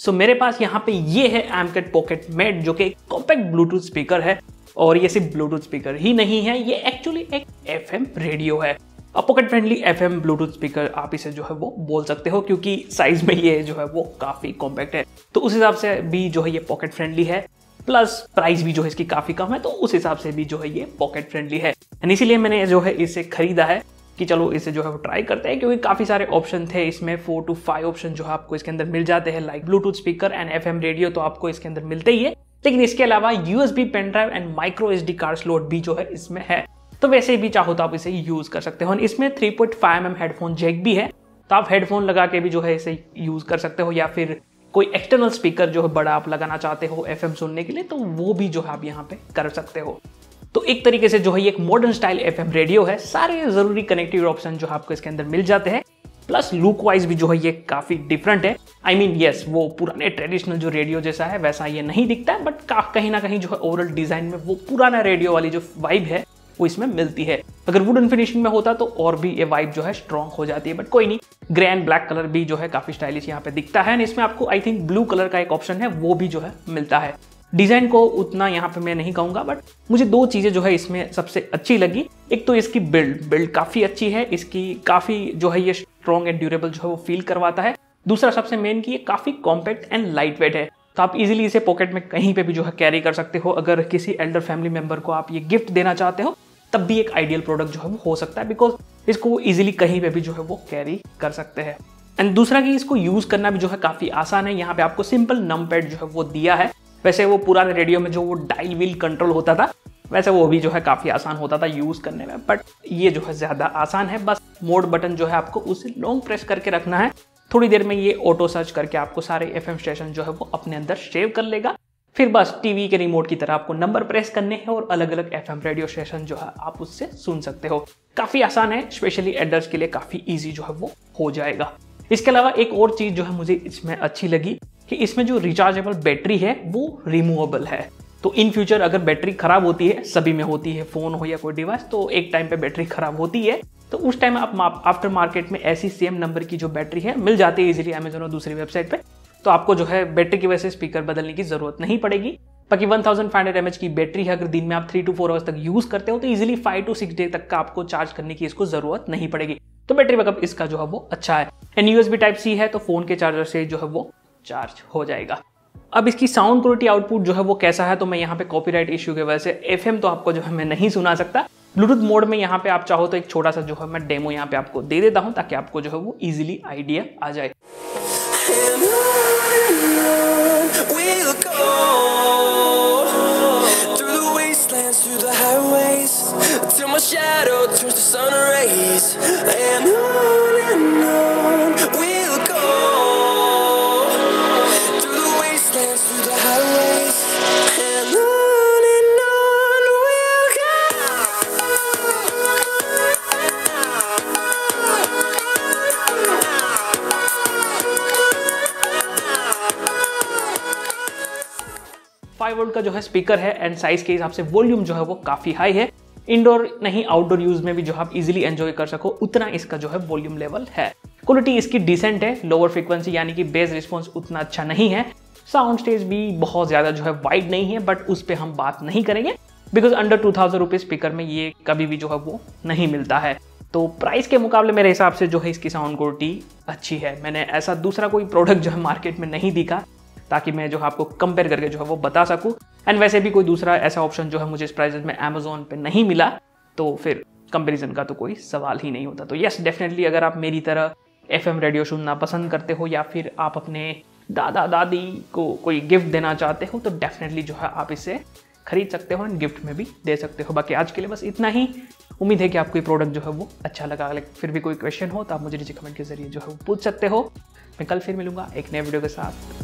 सो मेरे पास यहाँ पे ये है एमकेट पॉकेट मेट जो कि एक कॉम्पैक्ट ब्लूटूथ स्पीकर है, और ये सिर्फ़ ब्लूटूथ स्पीकर ही नहीं है, ये एक्चुअली एक एफएम रेडियो है। Pocket friendly F M Bluetooth speaker आप इसे जो है वो बोल सकते हो, क्योंकि साइज़ में ये जो है वो काफ़ी कॉम्पैक्ट है। तो उस हिसाब से भी जो है ये पॉकेट फ्रेंडली है प्लस प्राइस भी जो है इसकी काफ़ी कम है तो उस हिसाब से भी जो है ये पॉकेट फ्रेंडली है। एंड इसीलिए मैंने जो है इसे खरीदा है। कि चलो इसे जो है वो ट्राई करते हैं, क्योंकि काफ़ी सारे ऑप्शन थे इसमें फोर टू फाइव ऑप्शन जो है आपको इसके अंदर मिल जाते हैं like Bluetooth speaker and FM radio तो आपको इसके अंदर मिलते ही है। लेकिन इसके अलावा USB pen drive and micro S D slot भी जो है इसमें है। तो वैसे भी चाहो तो आप इसे यूज़ कर सकते हो। इसमें 3.5 point five M headphone jack भी है। तो आप हेडफोन लगा के भी जो है इसे यूज़ कर सकते हो, या फिर कोई एक्सटर्नल स्पीकर जो है बड़ा आप लगाना चाहते हो एफएम सुनने के लिए तो वो भी जो है आप यहाँ पे कर सकते हो। तो एक तरीके से जो है एक मॉडर्न स्टाइल एफएम रेडियो है। सारे ज़रूरी कनेक्टिव ऑप्शन जो आपको इसके अंदर मिल जाते हैं। प्लस लुक वाइज भी जो है ये काफ़ी डिफरेंट है। आई मीन यस वो पुराने ट्रेडिशनल जो रेडियो जैसा है, वैसा ये नहीं दिखता है बट कहीं ना कहीं जो है ओवरऑल डिज़ाइन में वो पुराना रेडियो वाली जो वाइब है, वो इसमें मिलती है। अगर वुडन फिनिशिंग में होता तो और भी ये वाइब जो है स्ट्रॉन्ग हो जाती है बट कोई नहीं। ग्रे एंड ब्लैक कलर भी जो है काफ़ी स्टाइलिश यहाँ पे दिखता है। इसमें आपको आई थिंक ब्लू कलर का एक ऑप्शन है, वो भी जो है मिलता है। डिज़ाइन को उतना यहाँ पे मैं नहीं कहूँगा बट मुझे दो चीज़ें जो है इसमें सबसे अच्छी लगी। एक तो इसकी बिल्ड बिल्ड काफ़ी अच्छी है, इसकी काफ़ी जो है ये स्ट्रॉन्ग एंड ड्यूरेबल जो है वो फील करवाता है। दूसरा सबसे मेन की ये काफ़ी कॉम्पैक्ट एंड लाइट वेट है। तो आप इजीली इसे पॉकेट में कहीं पे भी जो है कैरी कर सकते हो। अगर किसी एल्डर फैमिली मेंबर को आप ये गिफ्ट देना चाहते हो, तब भी एक आइडियल प्रोडक्ट जो है वो हो सकता है बिकॉज़ इसको वो इजीली कहीं पे भी जो है वो कैरी कर सकते हैं। एंड दूसरा कि इसको यूज़ करना भी जो है काफ़ी आसान है। यहाँ पे आपको सिंपल नम पैड जो है वो दिया है। वैसे वो पुराने रेडियो में जो वो डायल व्हील कंट्रोल होता था, वैसे वो भी जो है काफ़ी आसान होता था यूज़ करने में बट ये जो है ज़्यादा आसान है। बस मोड बटन जो है आपको उसे लॉन्ग प्रेस करके रखना है। थोड़ी देर में ये ऑटो सर्च करके आपको सारे एफएम स्टेशन जो है वो अपने अंदर सेव कर लेगा। फिर बस टीवी के रिमोट की तरह आपको नंबर प्रेस करने हैं और अलग अलग एफ़ रेडियो स्टेशन जो है आप उससे सुन सकते हो। काफ़ी आसान है स्पेशली एडर्स के लिए काफ़ी ईजी जो है वो हो जाएगा। इसके अलावा एक और चीज़ जो है मुझे इसमें अच्छी लगी कि इसमें जो रिचार्जेबल बैटरी है, वो रिमूवेबल है। तो इन फ्यूचर अगर बैटरी खराब होती है, सभी में होती है फ़ोन हो या कोई डिवाइस तो एक टाइम पे बैटरी खराब होती है। तो उस टाइम आप आफ्टर मार्केट में ऐसी सेम नंबर की जो बैटरी है, मिल जाती है इजीली अमेजोन और दूसरी वेबसाइट पे। तो आपको जो है बैटरी की वजह से स्पीकर बदलने की ज़रूरत नहीं पड़ेगी। बाकी 1500 एमएच की बैटरी है, अगर दिन में आप थ्री टू फोर आवर्स तक यूज़ करते हो तो easily five to six day तक का आपको चार्ज करने की इसको ज़रूरत नहीं पड़ेगी। तो बैटरी बैकअप इसका जो है वो अच्छा है। एंड यूएसबी टाइप सी है तो फ़ोन के चार्जर से जो है वो चार्ज हो जाएगा। अब इसकी साउंड क्वालिटी आउटपुट जो है वो कैसा है तो मैं यहाँ पे कॉपीराइट इश्यू की वजह से एफएम तो आपको जो है मैं नहीं सुना सकता। ब्लूटूथ मोड में यहाँ पे आप चाहो तो एक छोटा सा जो है मैं डेमो यहाँ पे आपको दे देता हूँ, ताकि आपको जो है वो इजीली आइडिया आ जाए। Till my shadow turns to sun rays. And on five volt का जो है स्पीकर है एंड साइज़ के हिसाब से वॉल्यूम जो है वो काफ़ी हाई है। इंडोर नहीं आउटडोर यूज़ में भी जो आप इजिली एंजॉय कर सको, उतना इसका जो है वॉल्यूम लेवल है। क्वालिटी इसकी डिसेंट है लोअर फ्रिक्वेंसी यानी कि बेस रिस्पॉन्स उतना अच्छा नहीं है। साउंड स्टेज भी बहुत ज़्यादा जो है वाइड नहीं है बट उस पर हम बात नहीं करेंगे। Because under two thousand rupees speaker में ये कभी भी जो है वो नहीं मिलता है। तो प्राइस के मुकाबले मेरे हिसाब से जो है इसकी साउंड क्वालिटी अच्छी है। मैंने ऐसा दूसरा कोई प्रोडक्ट जो है मार्केट में नहीं दिखा। ताकि मैं जो है आपको कंपेयर करके जो है वो बता सकूँ। एंड वैसे भी कोई दूसरा ऐसा ऑप्शन जो है मुझे इस प्राइस में अमेजोन पर नहीं मिला तो फिर कंपेरिजन का तो कोई सवाल ही नहीं होता। तो यस डेफिनेटली अगर आप मेरी तरह एफएम रेडियो सुनना पसंद करते हो या फिर आप अपने दादा दादी को कोई गिफ्ट देना चाहते हो तो डेफिनेटली जो है आप इसे खरीद सकते हो एंड गिफ्ट में भी दे सकते हो। बाकी आज के लिए बस इतना ही। उम्मीद है कि आपको ये प्रोडक्ट जो है वो अच्छा लगा। फिर भी कोई क्वेश्चन हो तो आप मुझे नीचे कमेंट के ज़रिए जो है वो पूछ सकते हो। मैं कल फिर मिलूँगा एक नए वीडियो के साथ।